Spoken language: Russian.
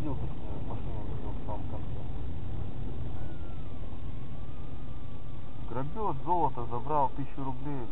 видел, как э, машина в самом конце. Грабеж золото забрал, тысячу рублей.